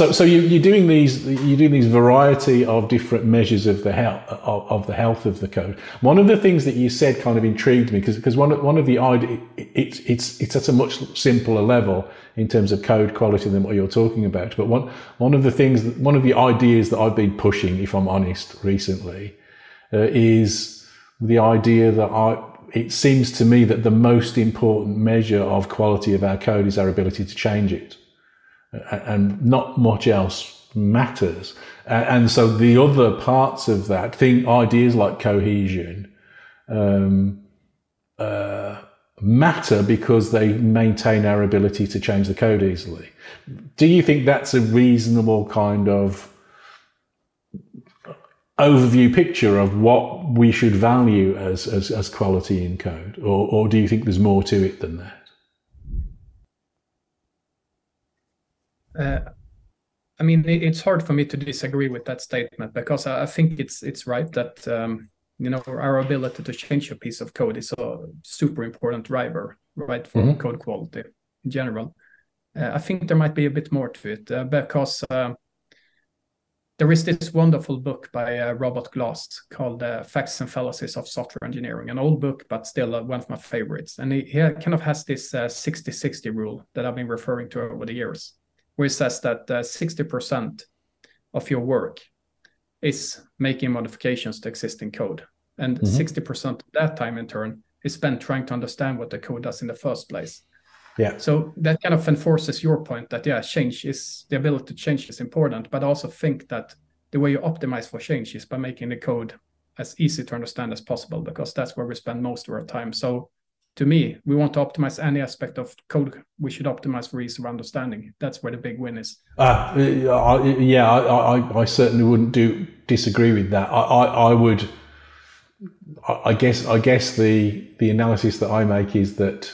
So, so you, are doing these, you're doing these variety of different measures of the health of, of, the health of the code. One of the things that you said kind of intrigued me because because one of, one of the idea it's it's it's at a much simpler level in terms of code quality than what you're talking about. But one one of the things, one of the ideas that I've been pushing, if I'm honest, recently, uh, is the idea that I. It seems to me that the most important measure of quality of our code is our ability to change it and not much else matters. And so the other parts of that thing, ideas like cohesion, um, uh, matter because they maintain our ability to change the code easily. Do you think that's a reasonable kind of overview picture of what we should value as, as, as quality in code? Or, or do you think there's more to it than that? Uh, I mean, it's hard for me to disagree with that statement because I think it's it's right that um, you know our ability to change a piece of code is a super important driver, right, for mm-hmm. code quality in general. Uh, I think there might be a bit more to it uh, because uh, there is this wonderful book by uh, Robert Glass called uh, Facts and Fallacies of Software Engineering, an old book, but still uh, one of my favorites. And he, he kind of has this 60 60 rule that I've been referring to over the years where it says that 60% uh, of your work is making modifications to existing code. And mm-hmm. 60% of that time in turn is spent trying to understand what the code does in the first place. Yeah. So that kind of enforces your point that yeah, change is the ability to change is important, but also think that the way you optimize for change is by making the code as easy to understand as possible because that's where we spend most of our time. So to me, we want to optimize any aspect of code. We should optimize for ease of understanding. That's where the big win is. Uh, yeah, I, I, I, certainly wouldn't do disagree with that. I, I, I would. I guess I guess the the analysis that I make is that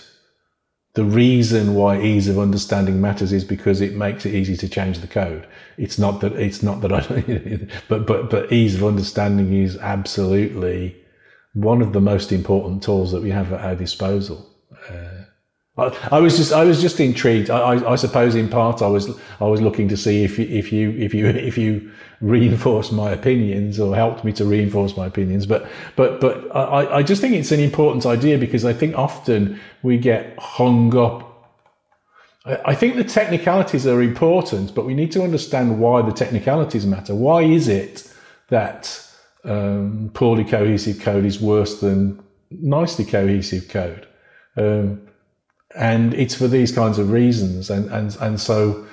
the reason why ease of understanding matters is because it makes it easy to change the code. It's not that it's not that I, but but but ease of understanding is absolutely one of the most important tools that we have at our disposal. Uh, I, I, was just I was just intrigued. I, I, I, suppose in part I was I was looking to see if you, if you if you if you reinforce my opinions or helped me to reinforce my opinions. But but but I, I just think it's an important idea because I think often we get hung up. I think the technicalities are important, but we need to understand why the technicalities matter. Why is it that um, poorly cohesive code is worse than nicely cohesive code. Um, and it's for these kinds of reasons. And, and, and so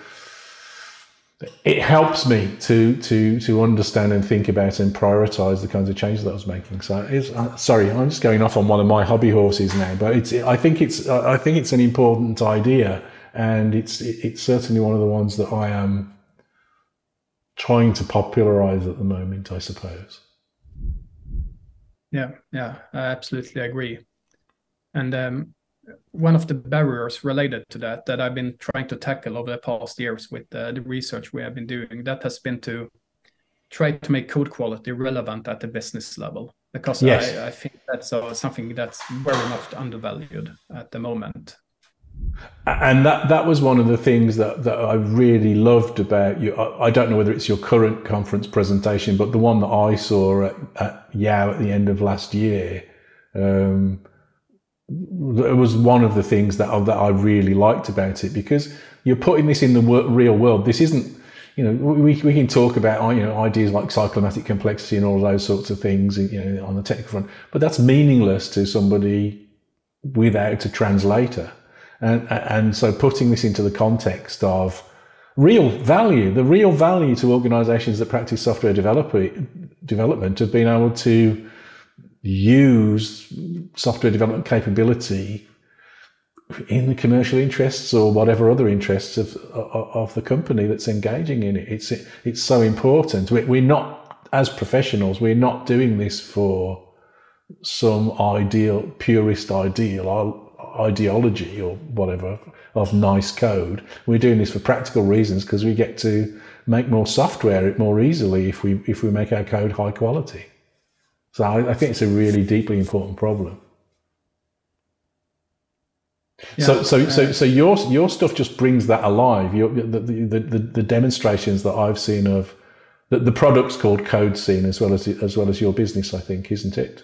it helps me to, to, to understand and think about and prioritize the kinds of changes that I was making. So uh, sorry, I'm just going off on one of my hobby horses now, but it's, I think it's, I think it's an important idea and it's, it's certainly one of the ones that I am trying to popularize at the moment, I suppose. Yeah, yeah, I absolutely agree. And um, one of the barriers related to that that I've been trying to tackle over the past years with uh, the research we have been doing that has been to try to make code quality relevant at the business level because yes. I, I, think that's uh, something that's very much undervalued at the moment and that that was one of the things that, that I really loved about you. I, I, don't know whether it's your current conference presentation, but the one that I saw at, at YOW at the end of last year, um, it was one of the things that I, that I really liked about it because you're putting this in the real world. This isn't, you know, we, we can talk about you know ideas like cyclomatic complexity and all those sorts of things, you know, on the technical front, but that's meaningless to somebody without a translator. And, and so putting this into the context of real value, the real value to organizations that practice software development of being able to use software development capability in the commercial interests or whatever other interests of, of, of the company that's engaging in it. It's, it's so important. We're not, as professionals, we're not doing this for some ideal, purist ideal ideology or whatever of nice code. We're doing this for practical reasons because we get to make more software more easily if we if we make our code high quality. So I, I think it's a really deeply important problem. Yeah, so, so, uh, so, so your your stuff just brings that alive. Your, the, the, the, the demonstrations that I've seen of the, the product's called CodeScene as well as as well as your business, I think, isn't it?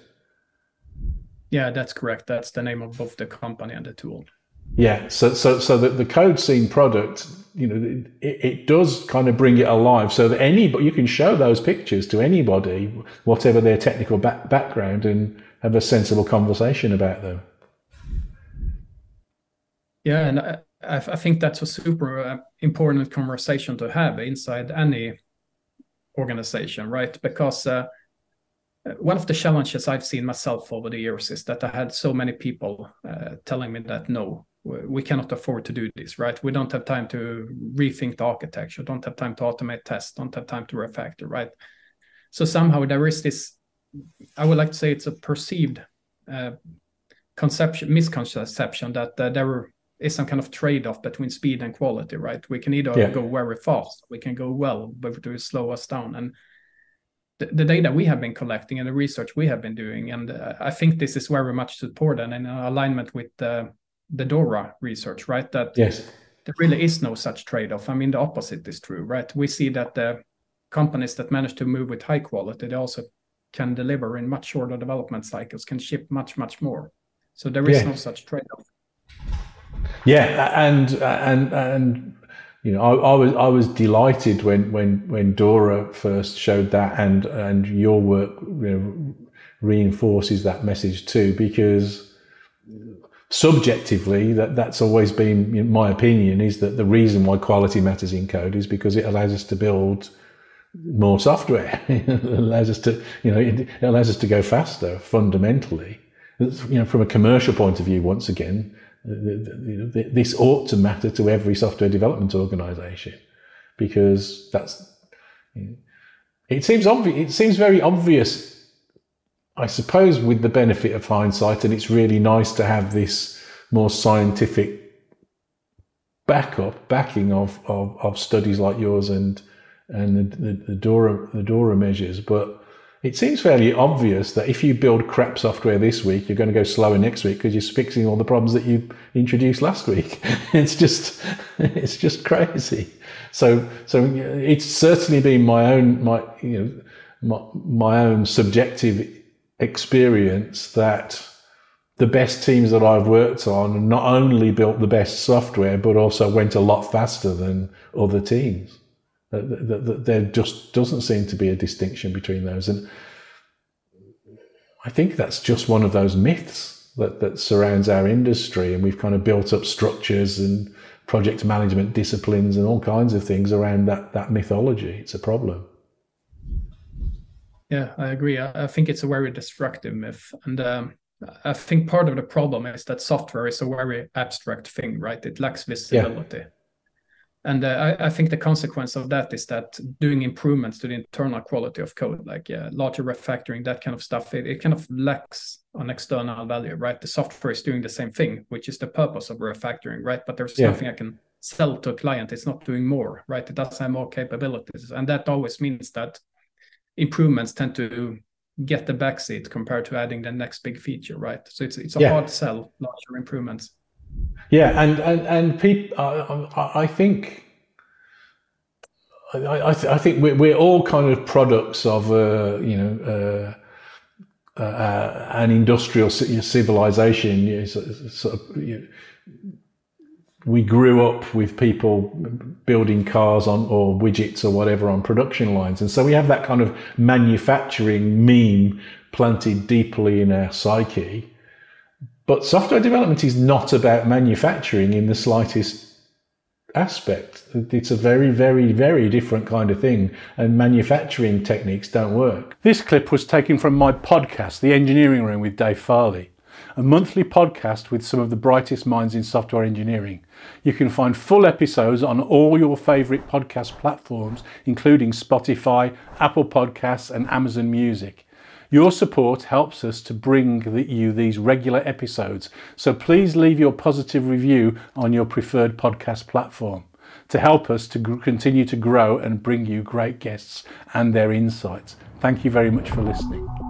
Yeah, that's correct. That's the name of both the company and the tool. Yeah, so so so the, the CodeScene product, you know, it, it does kind of bring it alive, so that anybody you can show those pictures to anybody, whatever their technical back, background, and have a sensible conversation about them. Yeah, and I, I think that's a super uh, important conversation to have inside any organization, right? Because uh, one of the challenges I've seen myself over the years is that I had so many people uh, telling me that no, we cannot afford to do this, right? We don't have time to rethink the architecture, don't have time to automate tests, don't have time to refactor, right? So somehow there is this, I would like to say it's a perceived uh, conception, misconception that uh, there is some kind of trade-off between speed and quality, right? We can either yeah. go very fast, we can go well, but to slow us down. And the, the, data we have been collecting and the research we have been doing, and uh, I think this is very much supported and in alignment with the, the DORA research, right? That yes. there really is no such trade-off. I mean, the opposite is true, right? We see that the companies that manage to move with high quality, they also can deliver in much shorter development cycles, can ship much, much more. So there is yeah. no such trade-off. Yeah, and and and you know, I, I, was I was delighted when when when Dora first showed that, and and your work you know, reinforces that message too, because subjectively that that's always been my opinion is that the reason why quality matters in code is because it allows us to build more software. It allows us to you know it allows us to go faster fundamentally. You know from a commercial point of view once again this ought to matter to every software development organization because that's it seems obvious it seems very obvious i suppose with the benefit of hindsight and it's really nice to have this more scientific backup backing of of, of studies like yours and and the, the, the dora the dora measures but it seems fairly obvious that if you build crap software this week, you're going to go slower next week because you're fixing all the problems that you introduced last week. it's just, it's just crazy. So, so it's certainly been my own, my, you know, my, my own subjective experience that the best teams that I've worked on not only built the best software, but also went a lot faster than other teams. There just doesn't seem to be a distinction between those. And I think that's just one of those myths that, that surrounds our industry. And we've kind of built up structures and project management disciplines and all kinds of things around that, that mythology. It's a problem. Yeah, I agree. I, I think it's a very destructive myth. And um, I think part of the problem is that software is a very abstract thing, right? It lacks visibility. Yeah and uh, I, I, think the consequence of that is that doing improvements to the internal quality of code like uh, larger refactoring that kind of stuff it, it kind of lacks on external value right? The software is doing the same thing which is the purpose of refactoring right? But there's yeah. nothing i can sell to a client. It's not doing more right? It doesn't have more capabilities. And that always means that improvements tend to get the backseat compared to adding the next big feature right? So it's it's a yeah. hard sell larger improvements yeah, and and and people, uh, I think. I, I, th- I, think we're, we're all kind of products of, uh, you know, uh, uh an industrial civilization. You know, sort of, you know, we grew up with people building cars on or widgets or whatever on production lines, and so we have that kind of manufacturing meme planted deeply in our psyche. But software development is not about manufacturing in the slightest aspect. It's a very, very, very different kind of thing, and manufacturing techniques don't work. This clip was taken from my podcast, The Engineering Room with Dave Farley, a monthly podcast with some of the brightest minds in software engineering. You can find full episodes on all your favourite podcast platforms, including Spotify, Apple Podcasts, and Amazon Music. Your support helps us to bring you these regular episodes, so please leave your positive review on your preferred podcast platform to help us to continue to grow and bring you great guests and their insights. Thank you very much for listening.